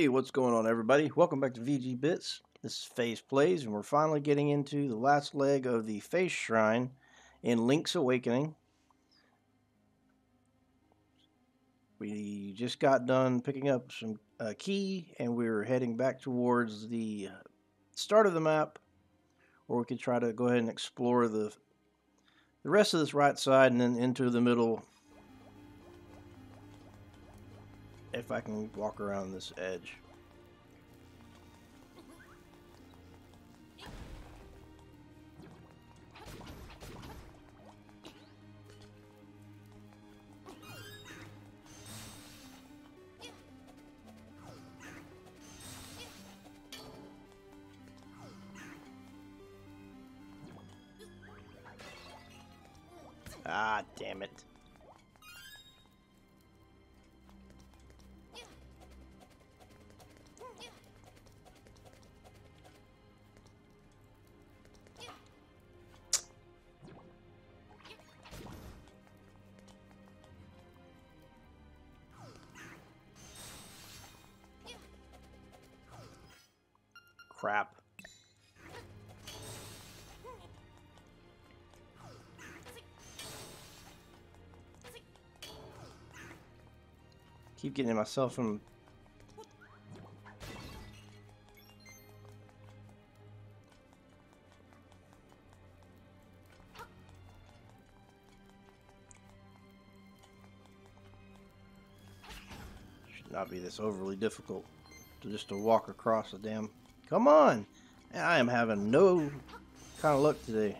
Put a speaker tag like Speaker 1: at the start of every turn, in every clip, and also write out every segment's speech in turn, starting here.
Speaker 1: Hey, what's going on, everybody? Welcome back to VG Bits. This is Phase Plays, and we're finally getting into the last leg of the Face Shrine in Link's Awakening. We just got done picking up some uh, key, and we're heading back towards the start of the map, or we could try to go ahead and explore the the rest of this right side and then into the middle if I can walk around this edge. Ah, damn it. Keep getting myself from... Should not be this overly difficult to just to walk across the damn. Come on! I am having no kind of luck today.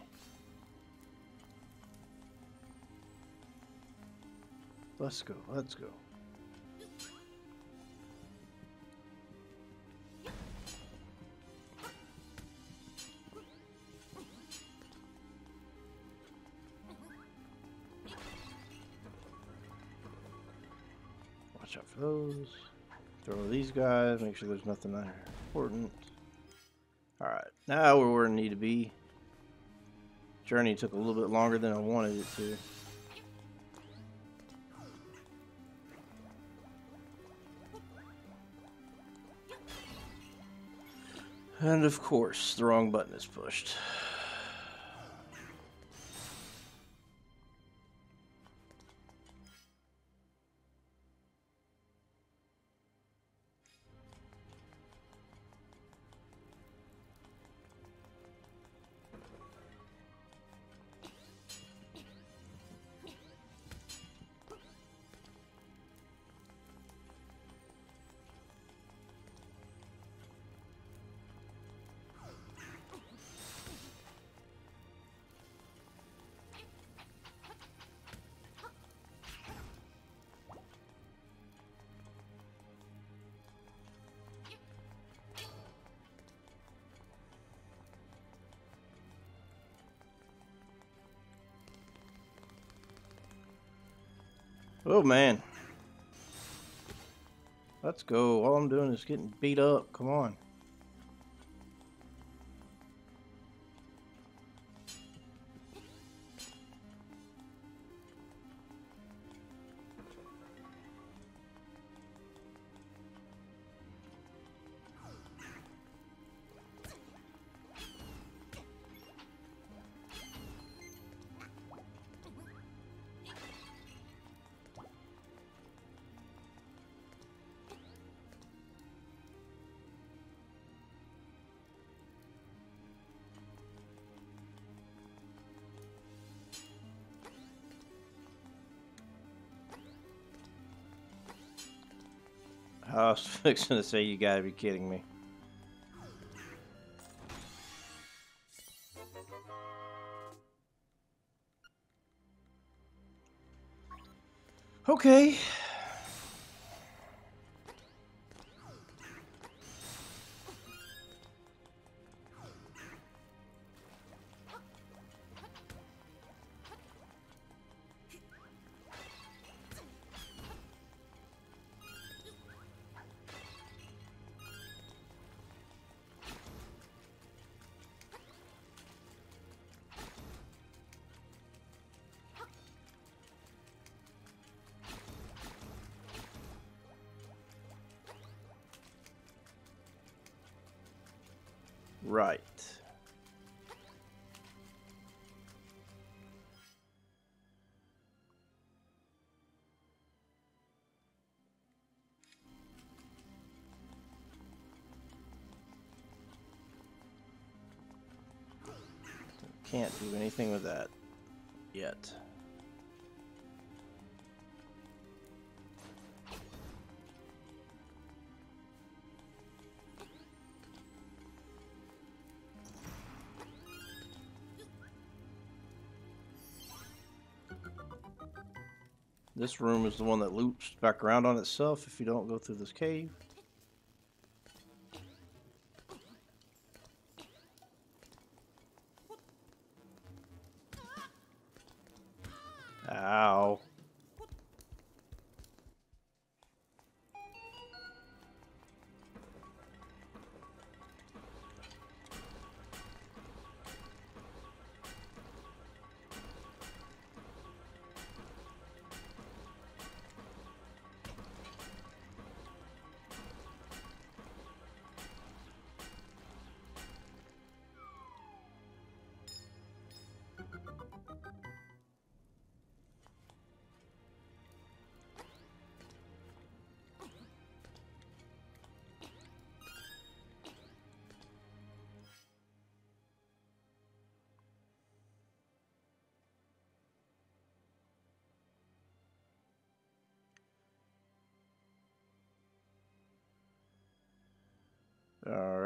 Speaker 1: Let's go, let's go. These guys, make sure there's nothing there important. Alright, now we're where we need to be. Journey took a little bit longer than I wanted it to. And of course, the wrong button is pushed. Oh man. Let's go. All I'm doing is getting beat up. Come on. I was fixing to say you gotta be kidding me. Okay. Right. Can't do anything with that yet. This room is the one that loops back around on itself if you don't go through this cave. All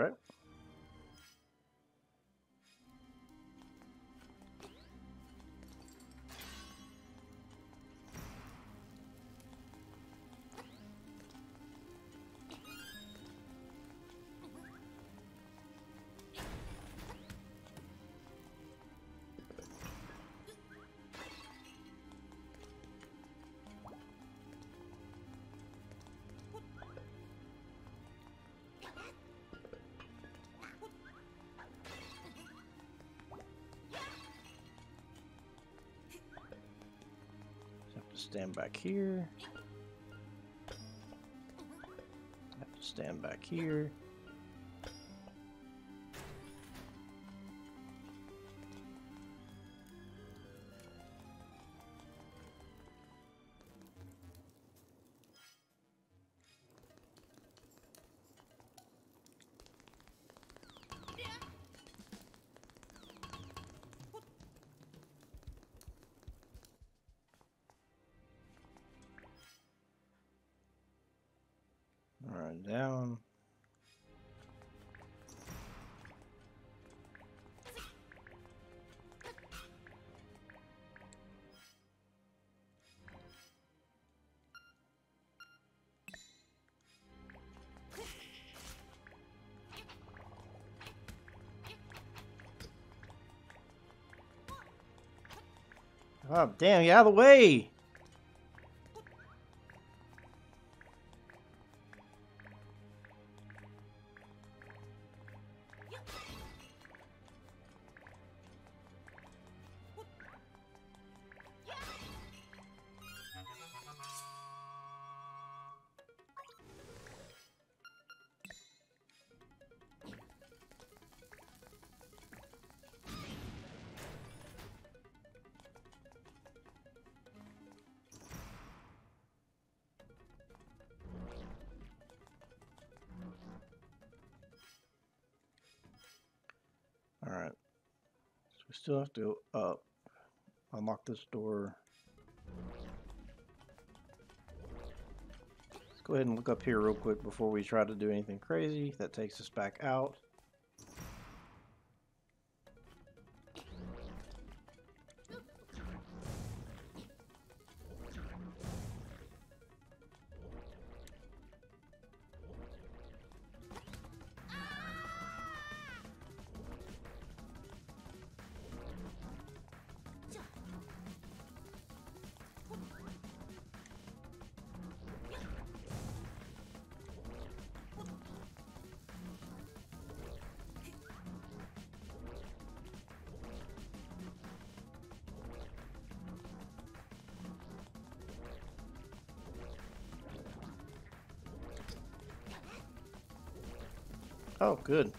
Speaker 1: stand back here. Have to stand back here. Oh, damn, get out of the way! Still have to up. Unlock this door. Let's go ahead and look up here real quick before we try to do anything crazy. That takes us back out. Oh, good.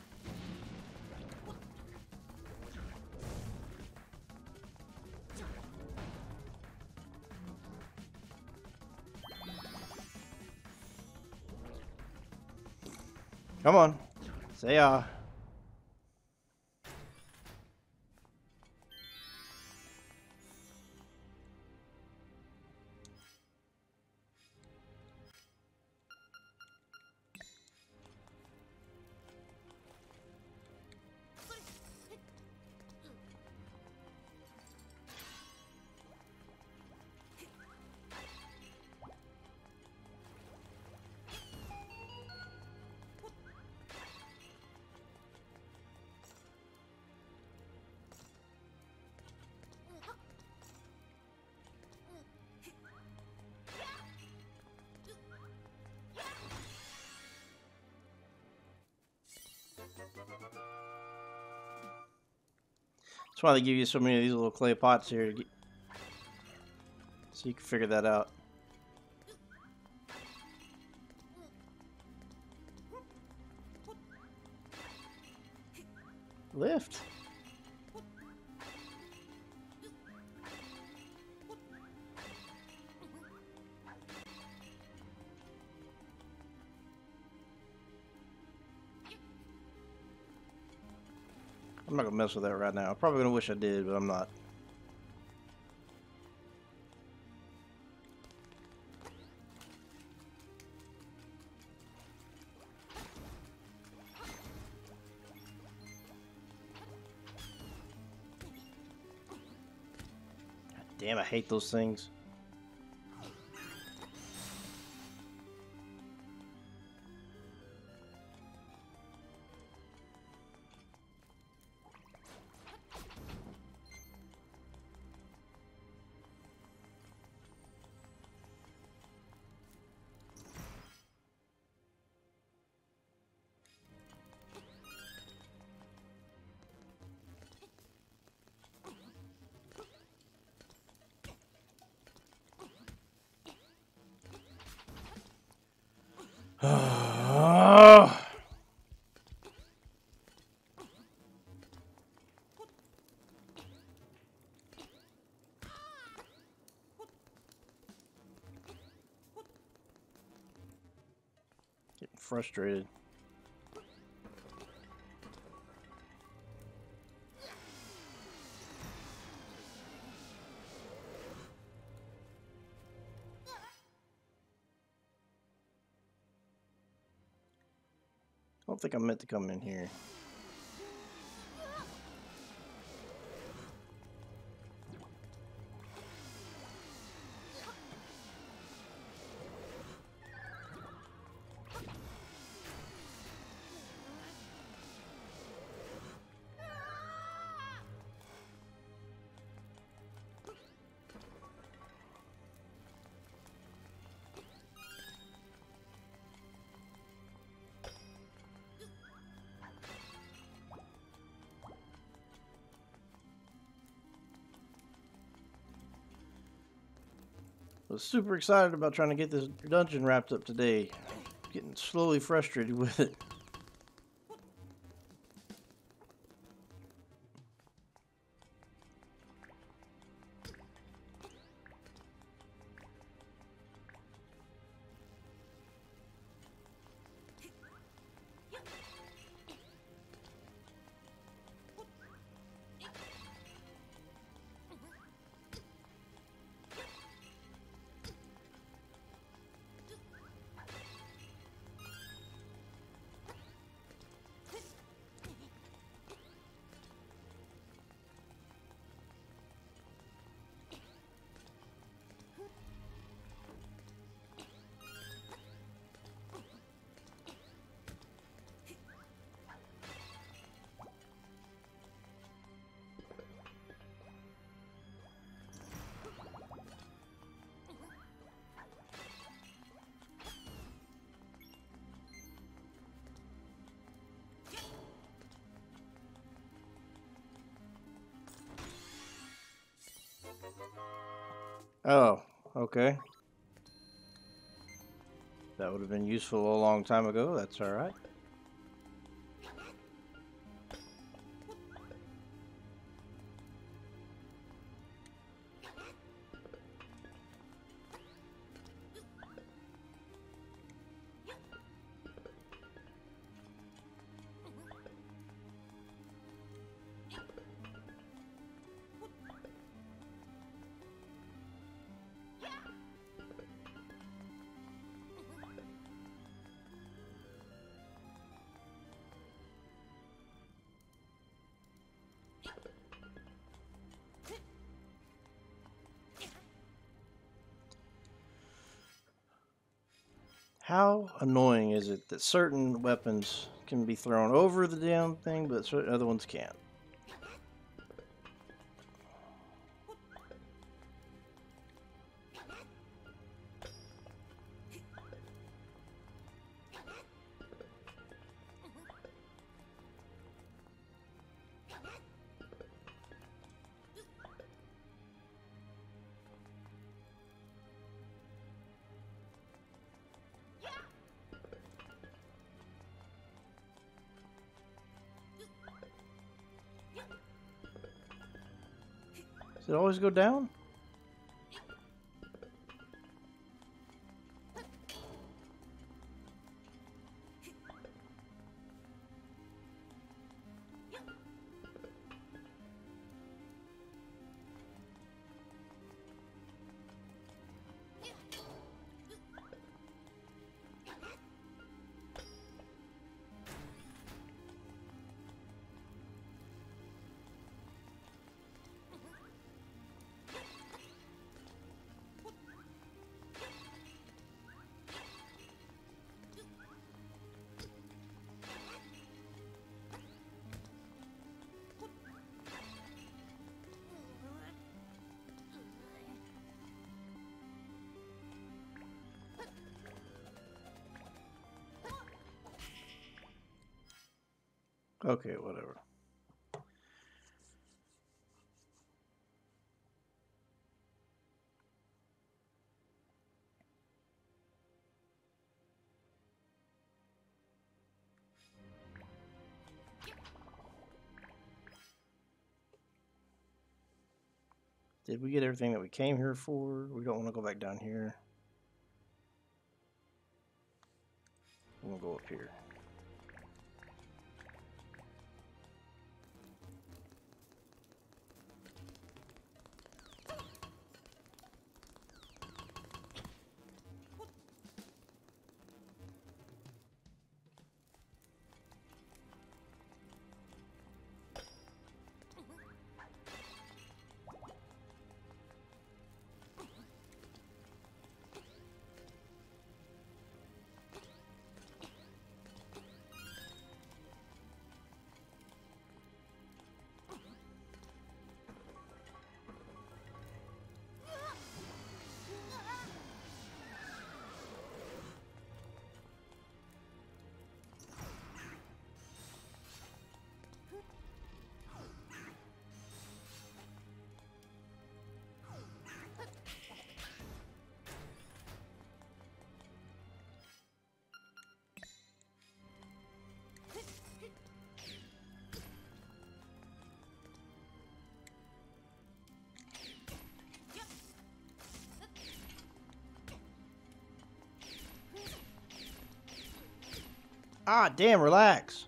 Speaker 1: Come on. Say ah. Why they give you so many of these little clay pots here. get- So you can figure that out. Lift. I'm not gonna mess with that right now. I'm probably gonna wish I did, but I'm not. God damn, I hate those things. Getting frustrated. Don't think I'm meant to come in here. Was super excited about trying to get this dungeon wrapped up today. Getting slowly frustrated with it. Oh, okay. That would have been useful a long time ago. That's all right. How annoying is it that certain weapons can be thrown over the damn thing, but certain other ones can't? Does it always go down? Okay, whatever. Did we get everything that we came here for? We don't want to go back down here. We'll go up here. Ah, damn, relax.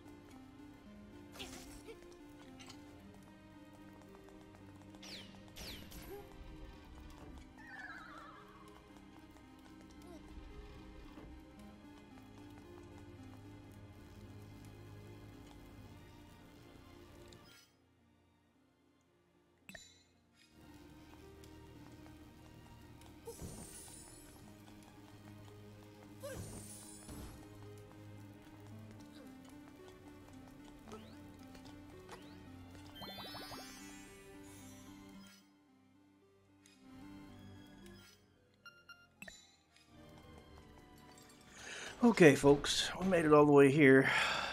Speaker 1: Okay, folks, we made it all the way here.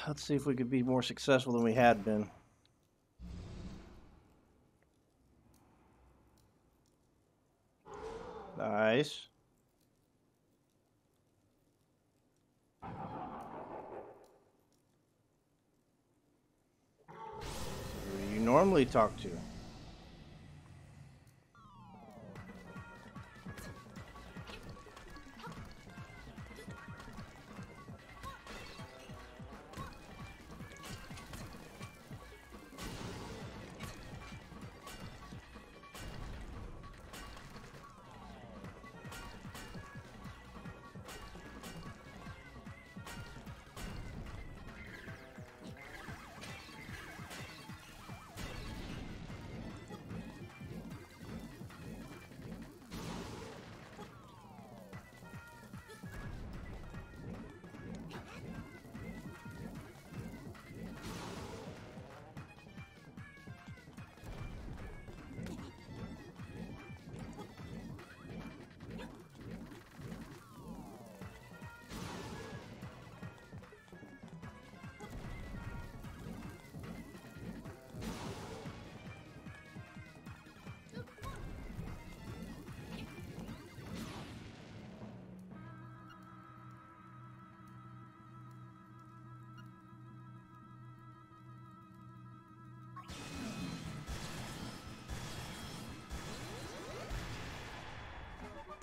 Speaker 1: Let's see if we could be more successful than we had been. Nice. Who do you normally talk to?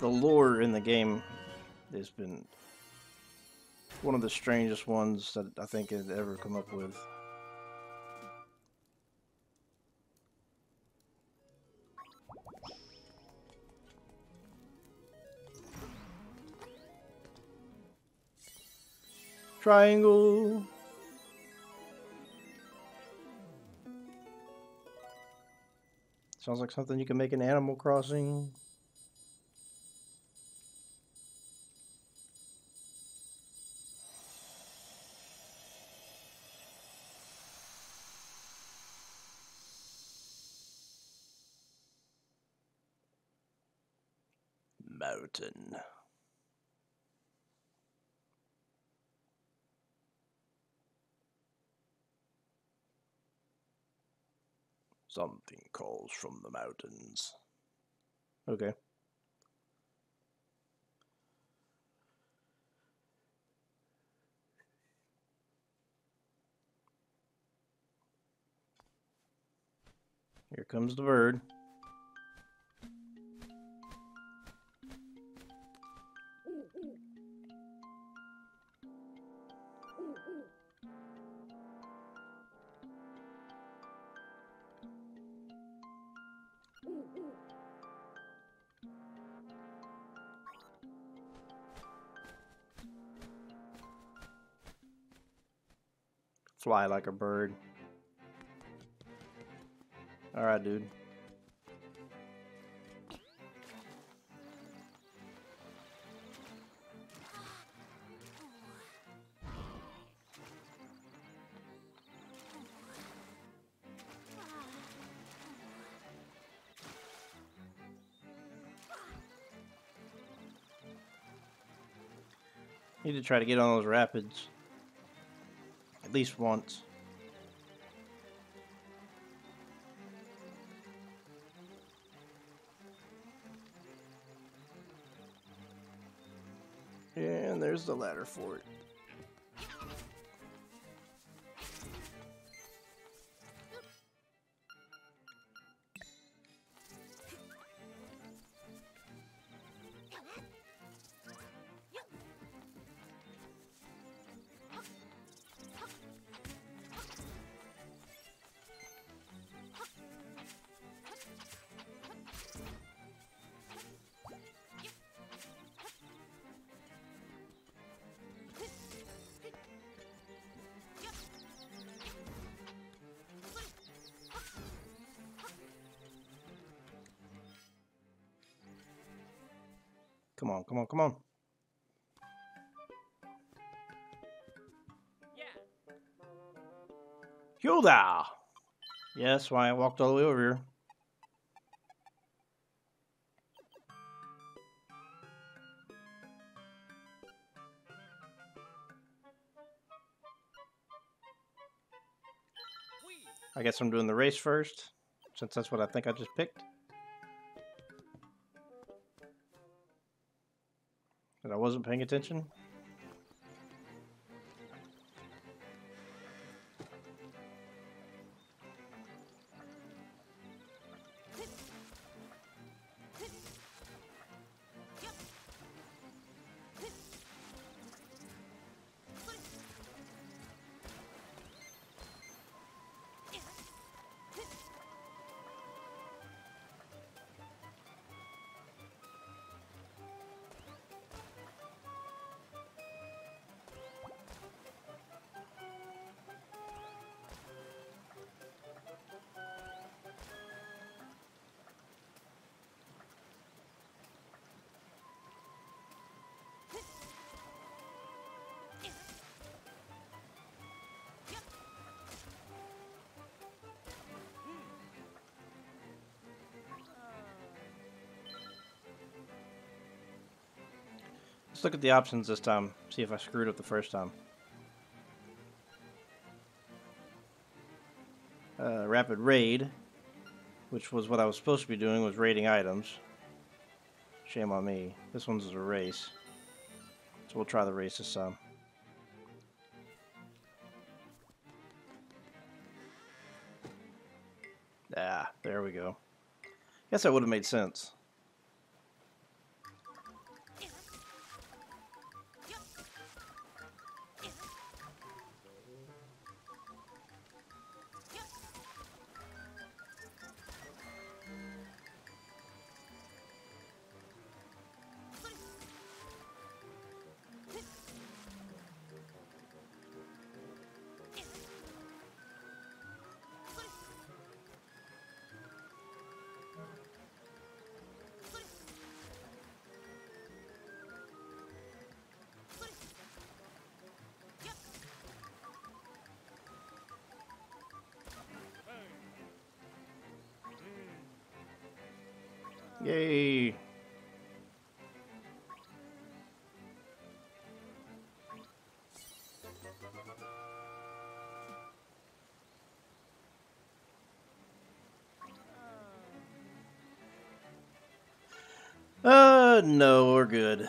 Speaker 1: The lore in the game has been one of the strangest ones that I think it ever come up with. Triangle. Sounds like something you can make in Animal Crossing. Something calls from the mountains. Okay. Here comes the bird. Fly like a bird. Alright, dude. Need to try to get on those rapids. At least once. And there's the ladder for it. Come on, come on, come on. Yeah. Hilda! Yes, why I walked all the way over here. I guess I'm doing the race first, since that's what I think I just picked. Wasn't paying attention. Let's look at the options this time, see if I screwed up the first time. Uh, rapid raid, which was what I was supposed to be doing, was raiding items. Shame on me. This one's a race. So we'll try the race this time. Ah, there we go. Guess that would have made sense. Uh, no, we're good.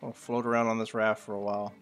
Speaker 1: I'll float around on this raft for a while.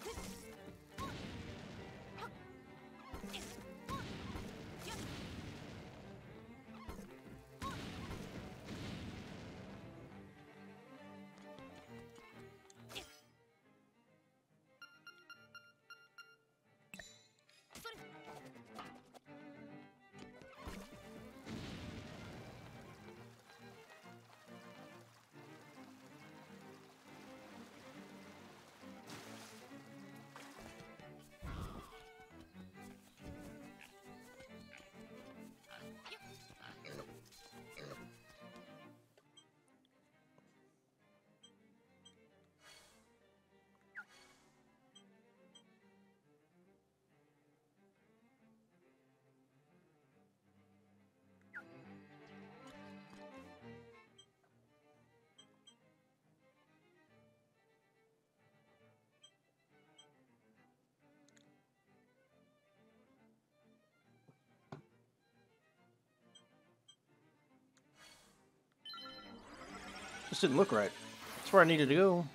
Speaker 1: Just didn't look right. That's where I needed to go.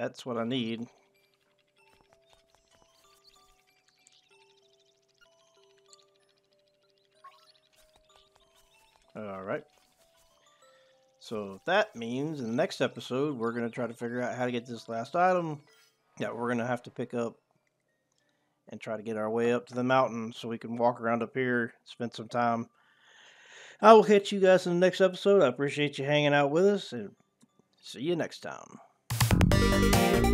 Speaker 1: That's what I need. All right. So that means in the next episode, we're going to try to figure out how to get this last item that we're going to have to pick up and try to get our way up to the mountain so we can walk around up here, spend some time. I will catch you guys in the next episode. I appreciate you hanging out with us and see you next time. Música